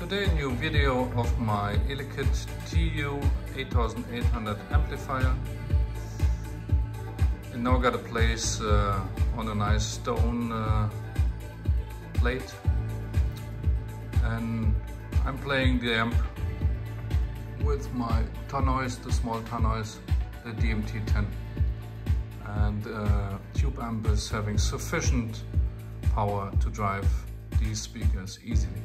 Today a new video of my Elekit TU8800 amplifier. It now got a place uh, on a nice stone uh, plate and I'm playing the amp with my Tannoys, the small Tannoys, the DMT-10 and uh, tube amp is having sufficient power to drive these speakers easily.